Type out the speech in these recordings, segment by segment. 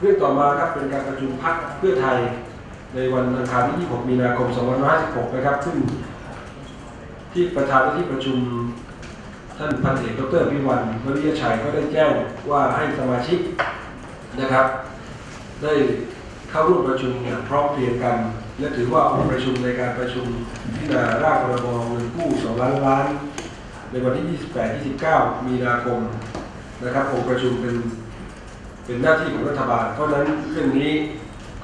เรื่องต่อมาครับเป็นการประชุมพักเพื่อไทยในวันอังคารที่ 26 มีนาคม 2556 นะครับ ซึ่งที่ประธานที่ประชุมท่านพันเอกดรพิวันวริยชัยก็ได้แจ้งว่าให้สมาชิกนะครับ ได้เข้าร่วมประชุมอย่างพร้อมเพรียงกัน และถือว่าองค์ประชุมในการประชุมพิจารณาร่างพรบเงินกู้ 2 ล้านล้าน ในวันที่ 28-29 มีนาคมนะครับองค์ประชุมเป็น เป็นหน้าที่ของรัฐบาล เพราะฉะนั้นเรื่องนี้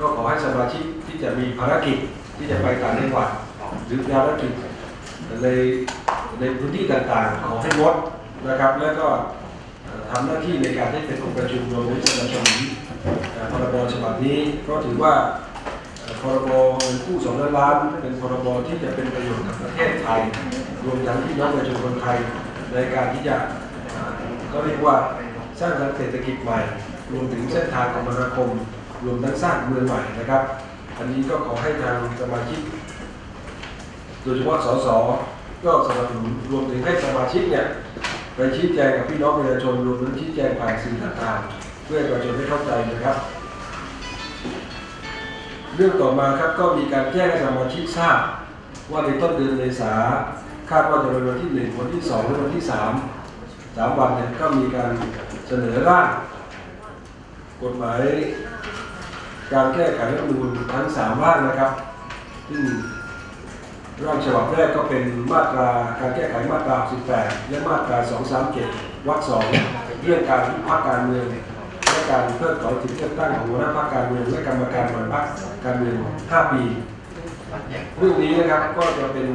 ก็ขอให้สมาชิกที่จะมีภารกิจที่จะไปต่างจังหวัดหรือภารกิจในในพื้นที่ต่างๆ ขอให้งดนะครับ แล้วก็เอ่อทำหน้าที่ในการให้เป็นองค์ประชุมรวมถึงสนับสนุนเอ่อพรบฉบับนี้เพราะถือว่าพรบเงินกู้สองล้านล้านเป็นพรบที่จะเป็นประโยชน์กับประเทศไทย รวมทั้งพี่น้องประชาชนคนไทยในการที่จะเอ่อเขาเรียกว่าสร้างเศรษฐกิจใหม่ รวมถึงเส้นทางคมนาคม รวมทั้งสร้างเมืองใหม่นะครับ อันนี้ก็ขอให้ทางสมาชิก โดยเฉพาะสสก็สนับสนุนรวมถึงให้สมาชิกเนี่ยไปชี้แจงกับพี่น้องประชาชนรวมถึงชี้แจงผ่านสื่อต่างๆเพื่อให้ประชาชนได้เข้าใจนะครับ เรื่องต่อมาครับก็มีการแจ้งให้สมาชิกทราบว่าในต้นเดือนเมษาคาดว่าจะเป็นวันที่หนึ่งวันที่สองและวันที่สามสามวันเนี่ยก็มีการเสนอร่าง กฎหมายการแก้ไขรัฐธรรมนูญทั้งสามร่างนะครับซึ่งร่างฉบับแรกก็เป็นมาตราการแก้ไขมาตรา 18 และมาตรา 237 วรรคสองเรื่องการพรรคการเมืองและการเพิกถอนสิทธิเลือกตั้งของหัวหน้าพรรคการเมืองและกรรมการบริหารพรรคการเมือง 5 ปีเรื่องนี้นะครับก็จะเป็น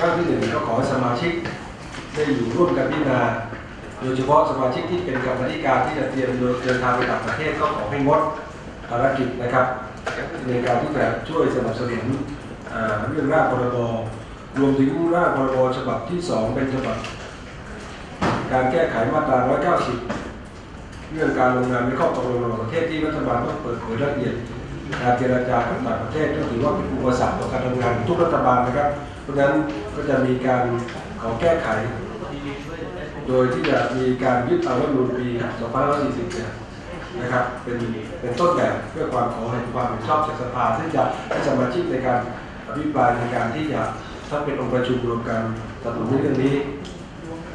ร่างที่หนึ่งก็ขอให้สมาชิกได้อยู่ร่วมกันพิจารณา โดยเฉพาะสมาชิกที่เป็นกรรมธิการที่จะเตรียมเดินทางไปต่างประเทศก็ขอให้งดภารกิจนะครับในการที่จะช่วยสนับสนุนเรื่องร่างพรบรวมถึงร่างพรบฉบับที่ 2 เป็นฉบับ การแก้ไขมาตรา 190 เรื่องการลงนามในข้อตกลงระหว่างประเทศที่รัฐบาลต้องเปิดเผยรายละเอียดการเจรจากับต่างประเทศก็ถือว่าเป็นอุปสรรคต่อการทำงานทุกรัฐบาลนะครับ เพราะฉะนั้นก็จะมีการขอแก้ไข โดยที่จะมีการยึดเอารัฐมนูญปี2540เนี่ยนะครับเป็นเป็นต้นแบบเพื่อความขอเห็นความเห็นชอบจากสภาซึ่งจะให้สมาชิกในการอภิปรายในการที่จะถ้าเป็นองค์ประชุมรวมกันสนับสนุนเรื่องนี้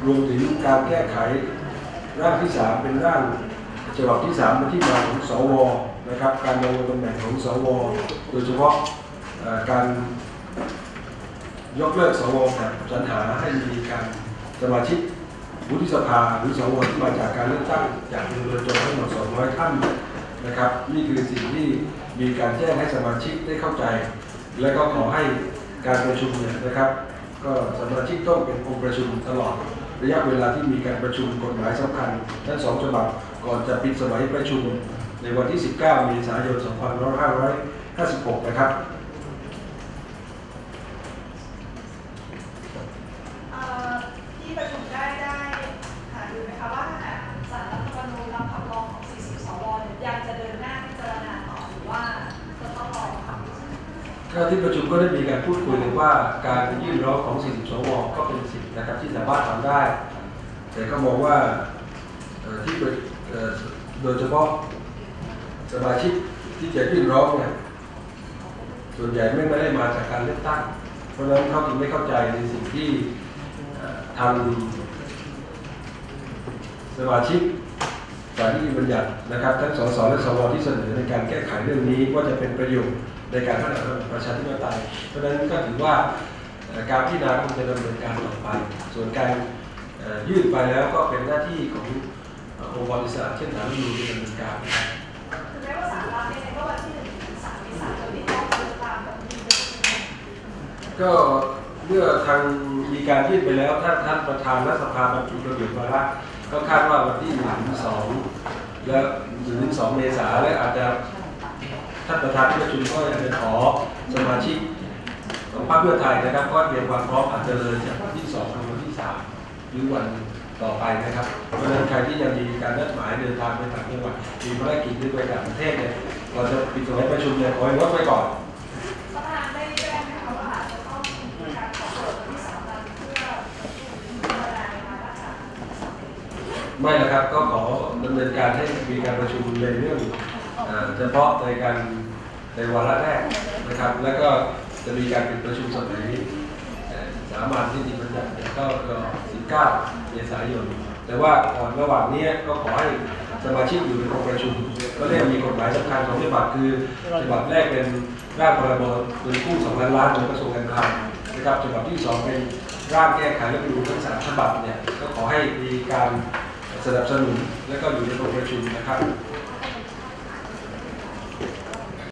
รวมถึงการแก้ไขร่างที่3เป็นร่างฉบับที่3เป็นที่มาของสวนะครับการดำรงตำแหน่งของสวโดยเฉพาะการยกเลิกสวแบบสรรหาให้มีการสมาชิก วุฒิสภาหรือสวที่มาจากการเลือกตั้งจากประชาชนทั้งหมด200 ท่านนะครับนี่คือสิ่งที่มีการแจ้งให้สมาชิกได้เข้าใจ และก็ขอให้การประชุมเนี่ยนะครับ ก็สมาชิกต้องเป็นองค์ประชุมตลอดระยะเวลาที่มีการประชุมกฎหมายสำคัญ ทั้งสองฉบับก่อนจะปิดสมัยประชุม ในวันที่ 19 เมษายน 2556 นะครับ เอ่อที่ประชุมได้ได้หาดูไหมคะว่าสารรัฐธรรมนูญรับคำร้องของ 40 สวเนี่ยยังจะเดินหน้าพิจารณาต่อหรือว่าจะต้องรอคำวินิจฉัย ก็ที่ประชุมก็ได้มีการพูดคุยกันว่าการยื่นร้องของ 40 สว ก็เป็นสิทธินะครับที่สามารถทำได้ แต่ก็มองว่าที่โดยเฉพาะสมาชิกที่จะยื่นร้องเนี่ยส่วนใหญ่ไม่ได้มาจากการเลือกตั้ง เพราะฉะนั้นเขาจึงไม่เข้าใจในสิ่งที่ทางสมาชิก ฝ่ายที่มีบัญญัตินะครับทั้งสสและสวที่เสนอในการแก้ไขเรื่องนี้ว่าจะเป็นประโยชน์ในการพัฒนาประชาธิปไตย เพราะฉะนั้นก็ถือว่าการพิจารณาคงจะดำเนินการต่อไป ส่วนการยื่นไปแล้วก็เป็นหน้าที่ขององค์กรอิสระเช่นสารรัฐธรรมนูญที่ดำเนินการนะครับคือแม้ว่าสารรับเนี่ยก็วันที่1ถึง3เนนี้ต้องเดินตามกับมีปรก็เมื่อทางมีการยื่นไปแล้วท่าท่านประธานรัฐสภาบรรจุระเบียบวาระ ก็คาดว่าวันที่1ถึง2และ1ถึง2เมษาและอาจจะท่านประธานที่ประชุมก็อาจจะขอสมาชิกของพรรคเพื่อไทยนะครับ ก็เตรียมความพร้อมอาจจะเลยจากวันที่2ถึงวันที่3หรือวันต่อไปนะครับเพราะฉะนั้นใครที่ยังมีการนัดหมายเดินทางไปต่างจังหวัดมีภารกิจหรือไปต่างประเทศเนี่ยก่อนจะปิดสมัยประชุมเนี่ยขอให้งดไว้ก่อน ประธานได้แจ้งไหมคะว่าอาจจะต้องมีการขอเปิดวันที่3วันเพื่อพิจารณาในมาตรา ไม่นะครับก็ขอดำเนินการให้มีการประชุมในเรื่องเฉพาะในการในวาระแรกนะครับ แล้วก็จะมีการเป็นประชุมสมัยสามัญที่จริงมันจะเนี่ยก็ก็19เมษายน แต่ว่าก่อนระหว่างนี้ก็ขอให้สมาชิกอยู่ในองค์ประชุม ก็เรียกมีกฎหมายสำคัญของฉบับคือฉบับแรกเป็นร่างพรบเงินกู้สองล้านล้านของกระทรวงการคลังนะครับฉบับที่สองเป็นร่างแก้ไขรัฐธรรมนูญทั้งสามฉบับเนี่ยก็ขอให้มีการ สนับสนุนและก็อยู่ในองค์ประชุมนะครับ